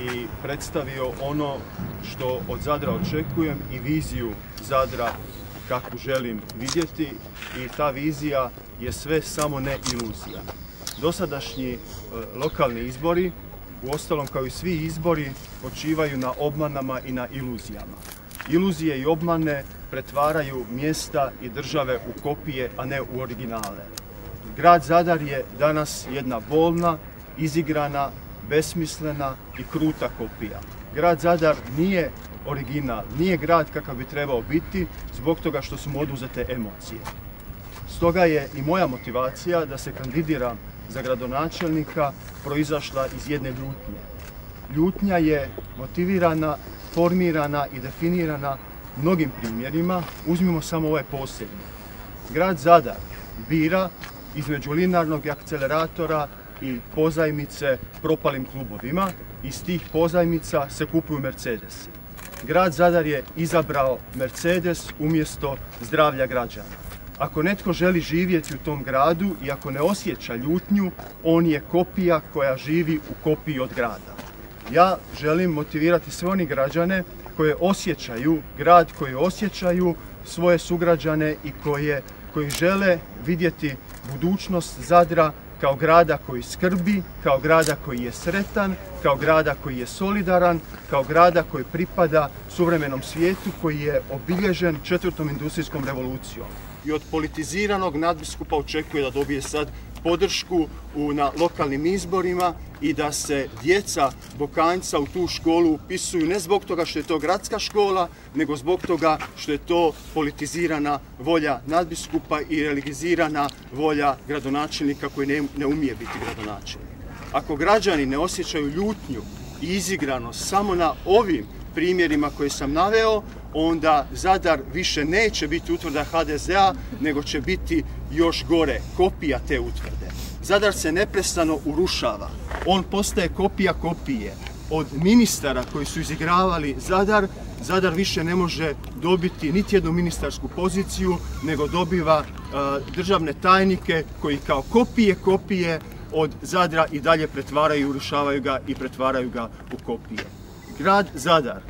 i predstavio ono što od Zadra očekujem i viziju Zadra kakvu želim vidjeti i ta vizija je sve samo ne iluzija. Dosadašnji e, lokalni izbori, u ostalom kao i svi izbori, počivaju na obmanama i na iluzijama. Iluzije i obmane pretvaraju mjesta i države u kopije, a ne u originale. Grad Zadar je danas jedna bolna, izigrana, besmislena i kruta kopija. Grad Zadar nije original, nije grad kakav bi trebao biti zbog toga što su mu oduzete emocije. Stoga je i moja motivacija da se kandidiram za gradonačelnika proizašla iz jedne ljutnje. Ljutnja je motivirana, formirana i definirana mnogim primjerima. Uzmimo samo ovaj posljednji. Grad Zadar bira između linarnog akceleratora i pozajmice propalim klubovima. Iz tih pozajmica se kupuju Mercedesi. Grad Zadar je izabrao Mercedes umjesto zdravlja građana. Ako netko želi živjeti u tom gradu i ako ne osjeća ljutnju, on je kopija koja živi u kopiji od grada. Ja želim motivirati sve oni građane koje osjećaju, grad koji osjećaju svoje sugrađane i koje, koji žele vidjeti budućnost Zadra kao grada koji skrbi, kao grada koji je sretan, kao grada koji je solidaran, kao grada koji pripada suvremenom svijetu koji je obilježen četvrtom industrijskom revolucijom. I od politiziranog nadbiskupa očekuje da dobije sad podršku na lokalnim izborima i da se djeca Bokanjca u tu školu upisuju ne zbog toga što je to gradska škola, nego zbog toga što je to politizirana volja nadbiskupa i religizirana volja gradonačelnika koji ne, ne umije biti gradonačelnik. Ako građani ne osjećaju ljutnju i izigranost samo na ovim primjerima koje sam naveo, onda Zadar više neće biti utvrda HDZ-a, nego će biti još gore, kopija te utvrde. Zadar se neprestano urušava. On postaje kopija kopije. Od ministara koji su izigravali Zadar, Zadar više ne može dobiti niti jednu ministarsku poziciju, nego dobiva državne tajnike koji kao kopije kopije od Zadra i dalje pretvaraju, urušavaju ga i pretvaraju ga u kopije. Grad Zadar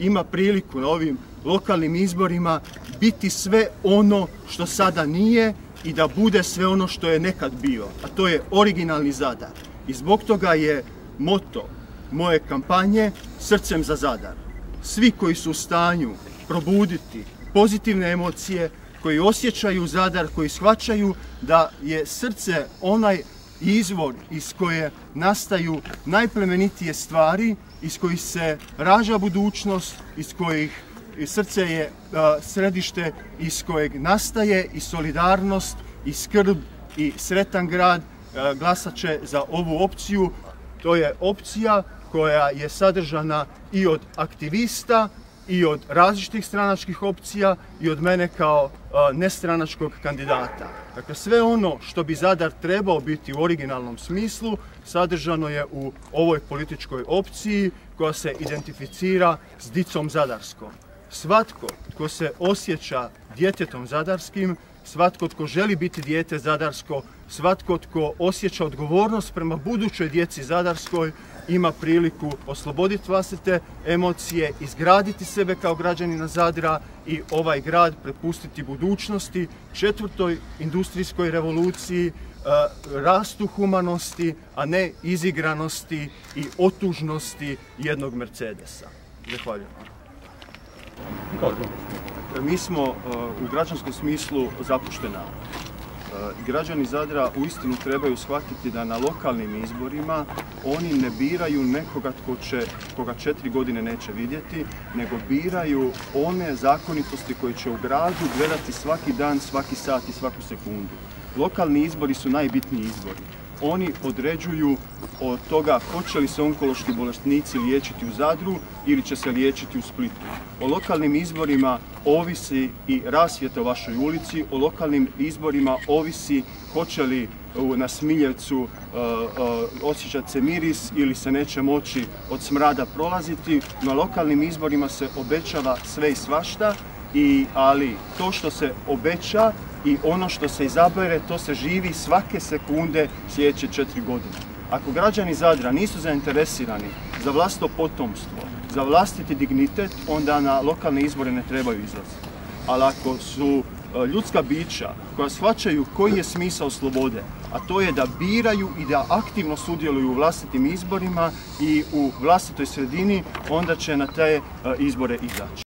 ima priliku na ovim lokalnim izborima biti sve ono što sada nije i da bude sve ono što je nekad bio, a to je originalni Zadar. I zbog toga je moto moje kampanje Srcem za Zadar. Svi koji su u stanju probuditi pozitivne emocije, koji osjećaju Zadar, koji shvaćaju da je srce onaj izvor iz koje nastaju najplemenitije stvari, iz kojih se raža budućnost, iz kojih srce je središte iz kojeg nastaje i solidarnost i skrb i sretan grad glasat će za ovu opciju. To je opcija koja je sadržana i od aktivista i od različitih stranačkih opcija i od mene kao nestranačkog kandidata. Dakle, sve ono što bi Zadar trebao biti u originalnom smislu sadržano je u ovoj političkoj opciji koja se identificira s Dicom Zadarskom. Svatko tko se osjeća djetetom zadarskim, svatko tko želi biti dijete zadarsko, svatko tko osjeća odgovornost prema budućoj djeci zadarskoj, ima priliku osloboditi vlastite emocije, izgraditi sebe kao građanina Zadra i ovaj grad prepustiti budućnosti, četvrtoj industrijskoj revoluciji, e, rastu humanosti, a ne izigranosti i otužnosti jednog Mercedesa. Zahvaljujem. Mi smo uh, u građanskom smislu zapuštena. Uh, građani Zadra uistinu trebaju shvatiti da na lokalnim izborima oni ne biraju nekoga tko će, koga četiri godine neće vidjeti, nego biraju one zakonitosti koje će u gradu gledati svaki dan, svaki sat i svaku sekundu. Lokalni izbori su najbitniji izbori oni određuju od toga hoće li se onkološki bolesnici liječiti u Zadru ili će se liječiti u Splitu. O lokalnim izborima ovisi i rasvijeta u vašoj ulici, o lokalnim izborima ovisi hoće li na Smiljevcu uh, uh, osjećati se miris ili se neće moći od smrada prolaziti. Na lokalnim izborima se obećava sve i svašta, i, ali to što se obeća i ono što se izabere, to se živi svake sekunde sljedeće četiri godine. Ako građani Zadra nisu zainteresirani za vlastito potomstvo, za vlastiti dignitet, onda na lokalne izbore ne trebaju izlaziti. Ali ako su e, ljudska bića koja shvaćaju koji je smisao slobode, a to je da biraju i da aktivno sudjeluju u vlastitim izborima i u vlastitoj sredini, onda će na te e, izbore izaći.